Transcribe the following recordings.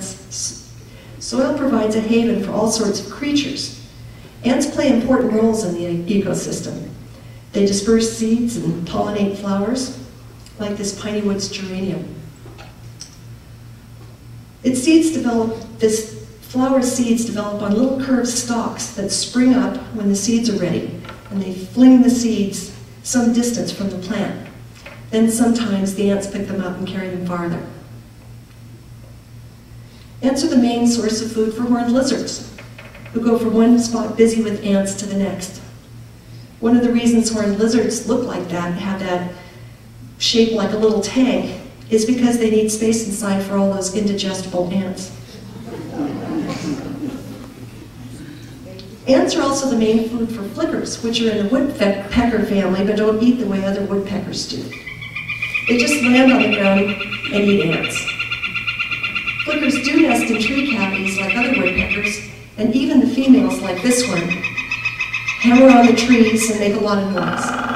soil provides a haven for all sorts of creatures. Ants play important roles in the ecosystem. They disperse seeds and pollinate flowers, like this piney woods geranium. Its seeds develop, this flower seeds develop on little curved stalks that spring up when the seeds are ready, and they fling the seeds some distance from the plant. Then sometimes the ants pick them up and carry them farther. Ants are the main source of food for horned lizards, who go from one spot busy with ants to the next. One of the reasons horned lizards look like that, and have that shape like a little tank, is because they need space inside for all those indigestible ants. Ants are also the main food for flickers, which are in the woodpecker family but don't eat the way other woodpeckers do. They just land on the ground and eat ants. Flickers do nest in tree cavities like other woodpeckers, and even the females, like this one, hammer on the trees and make a lot of noise.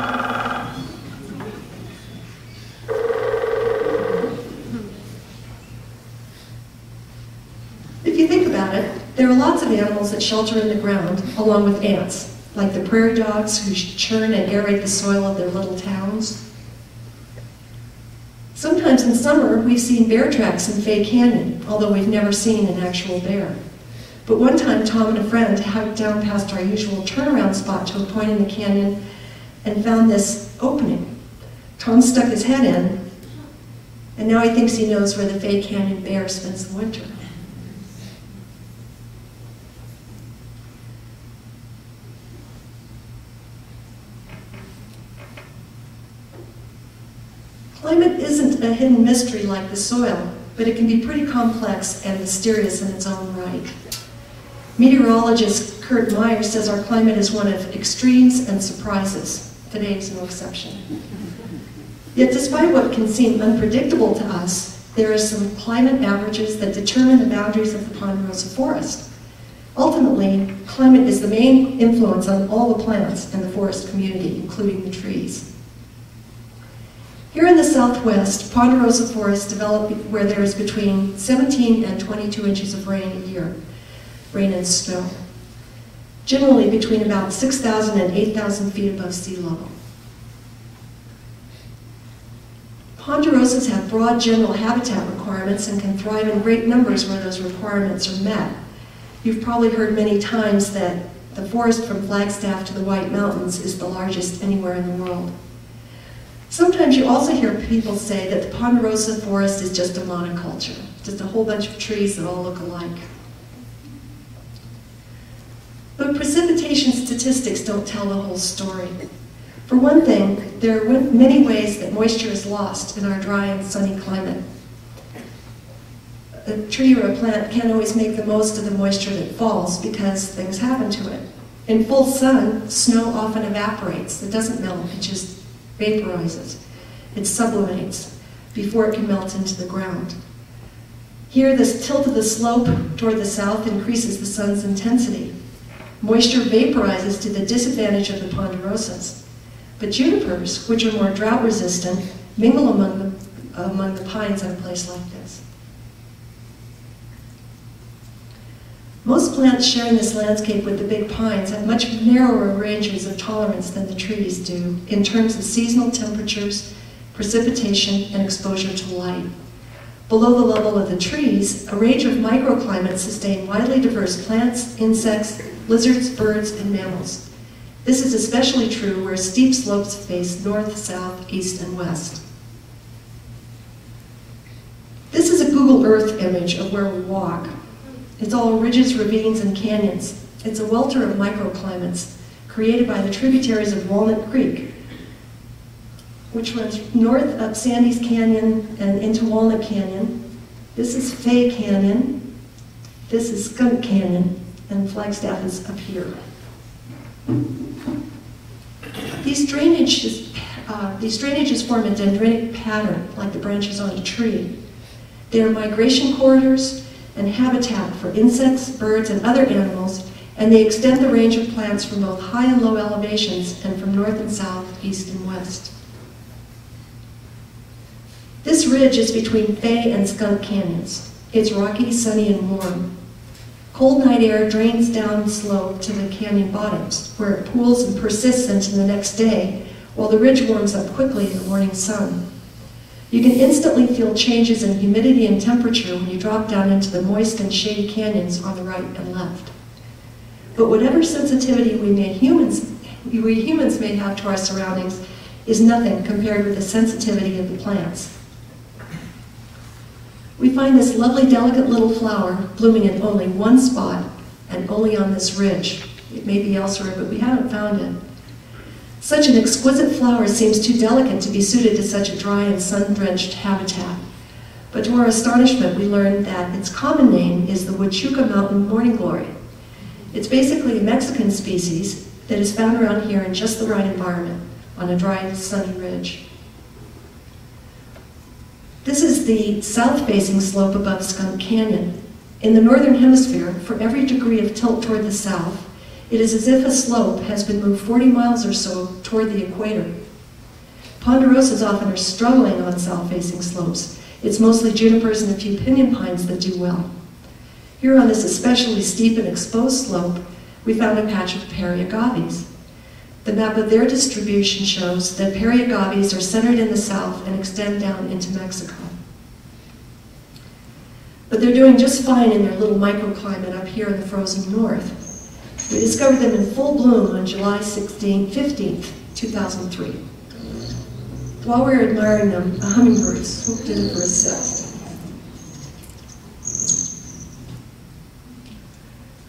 If you think about it, there are lots of animals that shelter in the ground, along with ants, like the prairie dogs who churn and aerate the soil of their little towns. Sometimes in summer, we've seen bear tracks in Fay Canyon, although we've never seen an actual bear. But one time, Tom and a friend hiked down past our usual turnaround spot to a point in the canyon and found this opening. Tom stuck his head in, and now he thinks he knows where the Fay Canyon bear spends the winter. Climate isn't a hidden mystery like the soil, but it can be pretty complex and mysterious in its own right. Meteorologist Kurt Meyer says our climate is one of extremes and surprises. Today is no exception. Yet despite what can seem unpredictable to us, there are some climate averages that determine the boundaries of the ponderosa forest. Ultimately, climate is the main influence on all the plants in the forest community, including the trees. Here in the southwest, ponderosa forests develop where there is between 17 and 22 inches of rain a year, rain and snow, generally between about 6,000 and 8,000 feet above sea level. Ponderosas have broad general habitat requirements and can thrive in great numbers where those requirements are met. You've probably heard many times that the forest from Flagstaff to the White Mountains is the largest anywhere in the world. Sometimes you also hear people say that the ponderosa forest is just a monoculture, just a whole bunch of trees that all look alike. But precipitation statistics don't tell the whole story. For one thing, there are many ways that moisture is lost in our dry and sunny climate. A tree or a plant can't always make the most of the moisture that falls because things happen to it. In full sun, snow often evaporates. It doesn't melt, it just vaporizes. It sublimates before it can melt into the ground. Here, this tilt of the slope toward the south increases the sun's intensity. Moisture vaporizes to the disadvantage of the ponderosas. But junipers, which are more drought resistant, mingle among the, among the pines in a place like this. Most plants sharing this landscape with the big pines have much narrower ranges of tolerance than the trees do in terms of seasonal temperatures, precipitation, and exposure to light. Below the level of the trees, a range of microclimates sustain widely diverse plants, insects, lizards, birds, and mammals. This is especially true where steep slopes face north, south, east, and west. This is a Google Earth image of where we walk. It's all ridges, ravines, and canyons. It's a welter of microclimates created by the tributaries of Walnut Creek, which runs north up Sandy's Canyon and into Walnut Canyon. This is Fay Canyon. This is Skunk Canyon, and Flagstaff is up here. These drainages, uh, these drainages form a dendritic pattern, like the branches on a tree. They are migration corridors and habitat for insects, birds, and other animals, and they extend the range of plants from both high and low elevations and from north and south, east and west. This ridge is between Fay and Skunk Canyons. It's rocky, sunny, and warm. Cold night air drains down slope to the canyon bottoms, where it pools and persists into the next day, while the ridge warms up quickly in the morning sun. You can instantly feel changes in humidity and temperature when you drop down into the moist and shady canyons on the right and left. But whatever sensitivity we, may humans, we humans may have to our surroundings is nothing compared with the sensitivity of the plants. We find this lovely, delicate little flower blooming in only one spot and only on this ridge. It may be elsewhere, but we haven't found it. Such an exquisite flower seems too delicate to be suited to such a dry and sun-drenched habitat. But to our astonishment, we learned that its common name is the Huachuca Mountain Morning Glory. It's basically a Mexican species that is found around here in just the right environment, on a dry, sunny ridge. This is the south-facing slope above Skunk Canyon. In the northern hemisphere, for every degree of tilt toward the south, it is as if a slope has been moved 40 miles or so toward the equator. Ponderosas often are struggling on south-facing slopes. It's mostly junipers and a few pinyon pines that do well. Here on this especially steep and exposed slope, we found a patch of Perry agaves. The map of their distribution shows that Perry agaves are centered in the south and extend down into Mexico. But they're doing just fine in their little microclimate up here in the frozen north. We discovered them in full bloom on July 16, 15th, 2003. While we were admiring them, a hummingbird swooped in for a sip.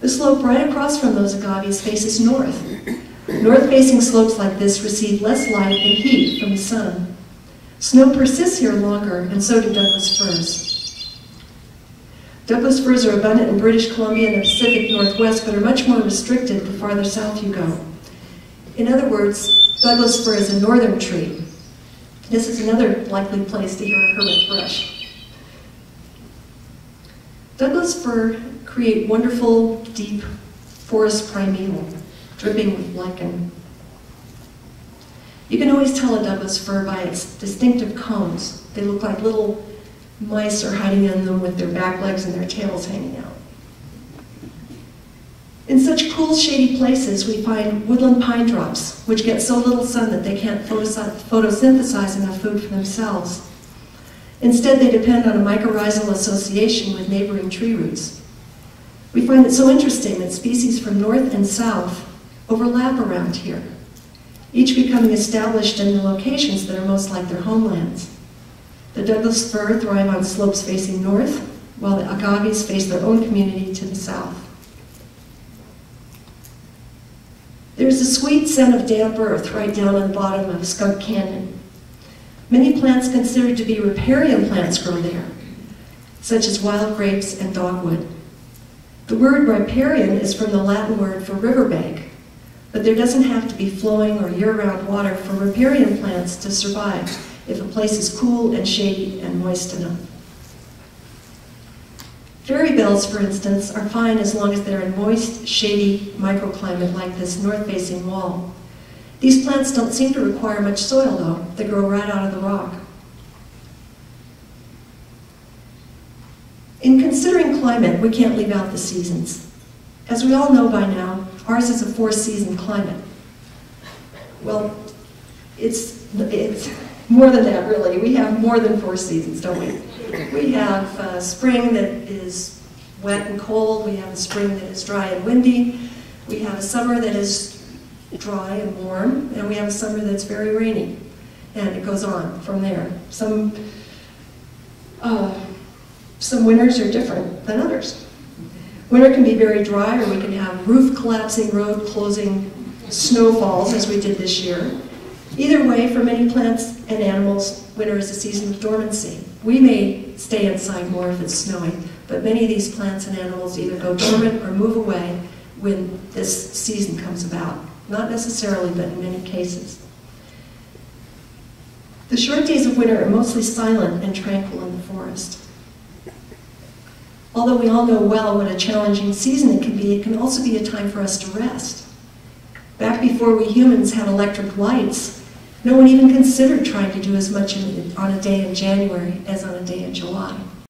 The slope right across from those agaves faces north, North-facing slopes like this receive less light and heat from the sun. Snow persists here longer, and so do Douglas firs. Douglas firs are abundant in British Columbia and the Pacific Northwest, but are much more restricted the farther south you go. In other words, Douglas fir is a northern tree. This is another likely place to hear a hermit thrush. Douglas fir create wonderful, deep forest primeval dripping with lichen. You can always tell a Douglas fir by its distinctive cones. They look like little mice are hiding in them with their back legs and their tails hanging out. In such cool, shady places, we find woodland pine drops, which get so little sun that they can't photosynthesize enough food for themselves. Instead, they depend on a mycorrhizal association with neighboring tree roots. We find it so interesting that species from north and south overlap around here, each becoming established in the locations that are most like their homelands. The Douglas fir thrive on slopes facing north, while the agaves face their own community to the south. There's a sweet scent of damp earth right down on the bottom of Skunk Canyon. Many plants considered to be riparian plants grow there, such as wild grapes and dogwood. The word riparian is from the Latin word for riverbank, but there doesn't have to be flowing or year-round water for riparian plants to survive if a place is cool and shady and moist enough. Fairy bells, for instance, are fine as long as they're in moist, shady microclimate like this north-facing wall. These plants don't seem to require much soil, though. They grow right out of the rock. In considering climate, we can't leave out the seasons. As we all know by now, ours is a four-season climate. Well, it's, it's more than that, really. We have more than four seasons, don't we? We have uh, spring that is wet and cold. We have a spring that is dry and windy. We have a summer that is dry and warm. And we have a summer that's very rainy. And it goes on from there. Some, uh, some winters are different than others. Winter can be very dry, or we can have roof collapsing, road closing, snowfalls, as we did this year. Either way, for many plants and animals, winter is a season of dormancy. We may stay inside more if it's snowing, but many of these plants and animals either go dormant or move away when this season comes about. Not necessarily, but in many cases. The short days of winter are mostly silent and tranquil in the forest. Although we all know well what a challenging season it can be, it can also be a time for us to rest. Back before we humans had electric lights, no one even considered trying to do as much in, on a day in January as on a day in July.